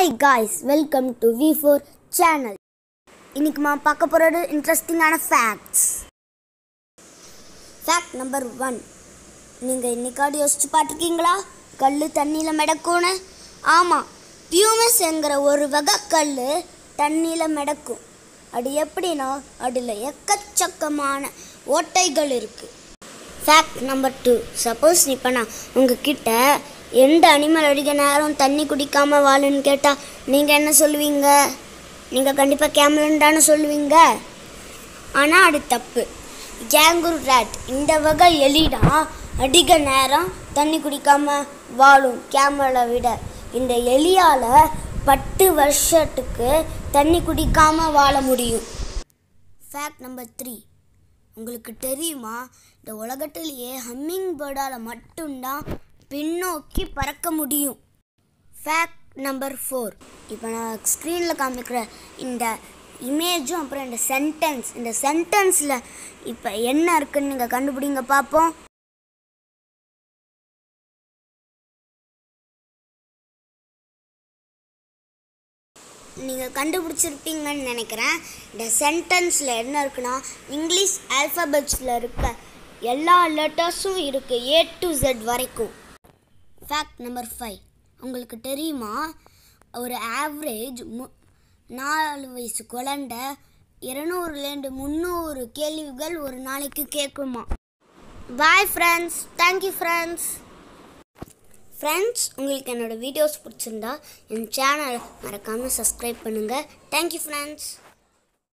Hi guys welcome to V four channel இன்றைக்கு நான் பார்க்க போகிறது இன்ட்ரெஸ்டிங்கான ஃபேக்ட்ஸ் ஃபேக்ட் நம்பர் ஒன் நீங்கள் இன்னைக்காடி யோசிச்சு பார்த்துருக்கீங்களா? கல் தண்ணியில் மிடக்கும்னு ஆமாம் பியூமஸ்ங்கிற ஒரு வகை கல் தண்ணியில் மிடக்கும் அது எப்படின்னா அதில் எக்கச்சக்கமான ஓட்டைகள் இருக்குது ஃபேக்ட் நம்பர் டூ சப்போஸ் இப்போ நான் உங்ககிட்ட எந்த அனிமல் அடிக்க நேரம் தண்ணி குடிக்காமல் வாழுன்னு கேட்டால் நீங்கள் என்ன சொல்லுவீங்க? நீங்கள் கண்டிப்பாக கேமரன் தானே சொல்லுவீங்க? ஆனால் அது தப்பு. கேங்குரு ரேட் இந்த வகை எலிடா அதிக நேரம் தண்ணி குடிக்காமல் வாழும் கேமலை விட. இந்த எலியால் பத்து வருஷத்துக்கு தண்ணி குடிக்காமல் வாழ முடியும். ஃபேக்ட் நம்பர் த்ரீ உங்களுக்கு தெரியுமா? இந்த உலகத்திலேயே ஹம்மிங் பேர்டால் மட்டும்தான் பின்னோக்கி பறக்க முடியும். ஃபேக்ட் நம்பர் ஃபோர் இப்போ நான் ஸ்க்ரீனில் காமிக்கிற இந்த இமேஜும் அப்புறம் இந்த சென்டென்ஸ் இந்த சென்டென்ஸில் இப்போ என்ன இருக்குன்னு நீங்கள் கண்டுபிடிங்க பார்ப்போம் நீங்கள் கண்டுபிடிச்சிருப்பீங்கன்னு நினைக்கிறேன். இந்த சென்டென்ஸில் என்ன இருக்குன்னா இங்கிலீஷ் ஆல்ஃபபெட்ஸில் இருக்க எல்லா லெட்டர்ஸும் இருக்குது ஏ டு ஜெட் வரைக்கும். ஃபேக்ட் நம்பர் ஃபைவ் உங்களுக்கு தெரியுமா? ஒரு ஆவரேஜ் மு நாலு வயசு குழந்தை இருநூறுலேருந்து முந்நூறு கேள்விகள் ஒரு நாளைக்கு கேட்குமா? Bye friends thank you friends friends உங்களுக்கு என்னோடய வீடியோஸ் பிடிச்சிருந்தா என் சேனலை மறக்காமல் சப்ஸ்கிரைப் பண்ணுங்கள் தேங்க்யூ ஃப்ரெண்ட்ஸ்